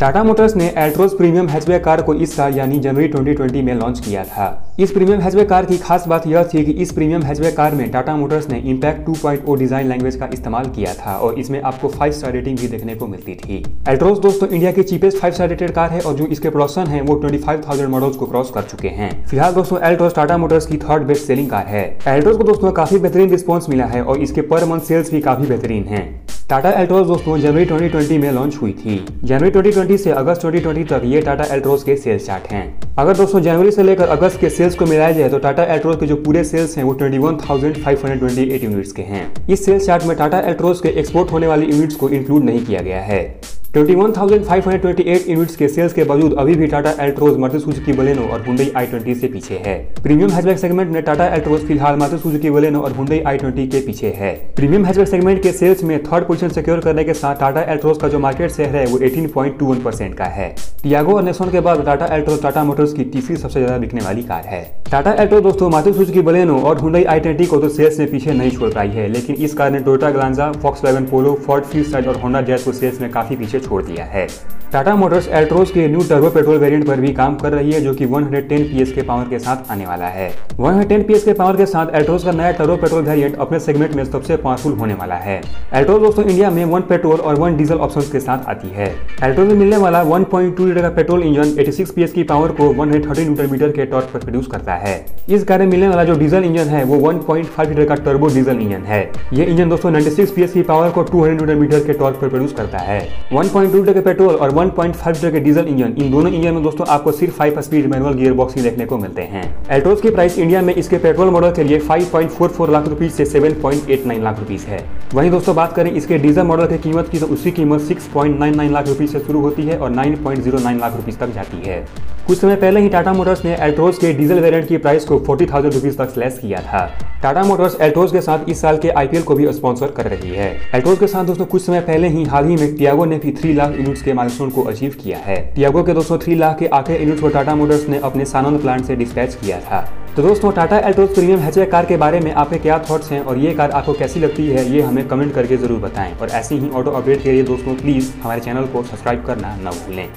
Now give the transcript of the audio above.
Tata Motors ने Altroz premium hatchback car को इस साल यानी जनवरी 2020 में लॉन्च किया था। इस प्रीमियम हैचबैक कार की खास बात यह थी कि इस प्रीमियम हैचबैक कार में टाटा मोटर्स ने इम्पैक्ट 2.0 डिज़ाइन लैंग्वेज का इस्तेमाल किया था और इसमें आपको फाइव स्टार रेटिंग भी देखने को मिलती थी। एल्ट्रोस दोस्तों इंडिया की cheapest five star rated car है और जो इसके प्रोडक्शन है वो ट्वेंटी मॉडल्स को क्रॉस कर चुके हैं। फ़िलहाल दोस्तों एल्ट्रोस टाटा मोटर्स की थर्ड बेस्ट सेलिंग कार है। एल्ट्रोस को दोस्तों काफ़ी बेहतरीन रिस्पॉन्स मिला है और इसके पर मंथ सेल्स भी काफ़ी बेहतरीन है। टाटा एल्ट्रोस दोस्तों जनवरी 2020 में लॉन्च हुई थी। जनवरी 2020 से अगस्त 2020 तक ये टाटा एल्ट्रोस के सेल्स चार्ट हैं। अगर दोस्तों जनवरी से लेकर अगस्त के सेल्स को मिलाया जाए तो टाटा एल्ट्रोस के जो पूरे सेल्स हैं वो 21,528 यूनिट्स के हैं। इस सेल्स चार्ट में टाटा एल्ट्रोस के एक्सपोर्ट होने वाली यूनिट्स को इंक्लूड नहीं किया गया है। 21,528 यूनिट्स के सेल्स के बावजूद अभी भी Tata Altroz Maruti Suzuki Baleno और हुंडई i20 से पीछे है। प्रीमियम हैचबैक सेगमेंट में टाटा एल्ट्रोज फ़िलहाल मारुति सुजुकी बलेनो और हुंडई i20 के पीछे है। प्रीमियम हैचबैक सेगमेंट के सेल्स में थर्ड पोजीशन सिक्योर करने के साथ टाटा एल्ट्रोज का जो मार्केट शेयर है वो 18.21 परसेंट का है। टियागो और नेसोन के बाद टाटा एल्ट्रोज टाटा मोटर्स की तीसरी सबसे ज़्यादा बिकने वाली कार है। टाटा एल्ट्रो दोस्तों मारुति सुजुकी बलेनो और हुंडई i20 को तो सेल्स में पीछे नहीं छोड़ पाई है लेकिन इस कार ने Toyota Glanza Volks Polo Ford few और होंडा जैस को सेल्स में काफ़ी पीछे छोड़ दिया है। टाटा मोटर्स एल्ट्रोस के न्यू टर्बो पेट्रोल वेरिएंट पर भी काम कर रही है, जो कि 110 पीएस के पावर के साथ आने वाला है। 110 पीएस के पावर के साथ एल्ट्रोस का नया टर्बो पेट्रोल वेरिएंट अपने सेगमेंट में सबसे पावरफुल होने वाला है। एल्ट्रोस दोस्तों इंडिया में वन पेट्रोल और वन डीजल ऑप्शन के साथ आती है। एल्ट्रोस में मिलने वाला वन लीटर का पेट्रोल इंजन एटी पीएस की पावर को वन न्यूटन मीटर के टॉर्च पर प्रोड्यूस करता है। इस कार में मिलने वाला जो डीजल इंजन है, वो वन लीटर का टर्बो डीजल इंजन है। ये इंजन दोस्तों नाइन्टी पीएस की पावर को टू न्यूटन मीटर के टॉर्च पर प्रोड्यूस करता है। वन लीटर के पेट्रोल और 1.5 लीटर के डीजल इंजन, इन दोनों इंजन में दोस्तों आपको सिर्फ़ five speed manual gear box ही देखने को मिलते हैं। एल्ट्रोस की प्राइस इंडिया में इसके पेट्रोल मॉडल के लिए 5.44 लाख रुपीज़ से 7.89 लाख रुपीज़ है। वहीं दोस्तों बात करें इसके डीजल मॉडल की कीमत की तो उसकी कीमत 6.99 लाख रुपीज़ से शुरू होती है और 9.09 लाख रुपीज़ तक जाती है। कुछ समय पहले ही टाटा मोटर्स ने एल्ट्रोज के डीजल वेरिएंट की प्राइस को फोर्टी थाउज़ेंड रुपीज़ तक लेस किया था। टाटा मोटर्स एल्ट्रोज के साथ इस साल के आईपीएल को भी स्पॉन्सर कर रही है। एल्ट्रोस के साथ दोस्तों कुछ समय पहले ही हाल ही में टियागो ने भी थ्री लाख यूनिट्स के माइलस्टोन को अचीव किया है। टियागो के दोस्तों थ्री लाख के आखिर यूनिट्स को टाटा मोटर्स ने अपने सानंद प्लांट से डिस्पैच किया था। तो दोस्तों, Tata Altroz premium hatchback car के बारे में आपके क्या थॉट्स हैं और ये कार आपको कैसी लगती है, ये हमें कमेंट करके ज़रूर बताएँ। और ऐसे ही ऑटो अपडेट के लिए दोस्तों प्लीज़ हमारे चैनल को सब्सक्राइब करना न भूलें।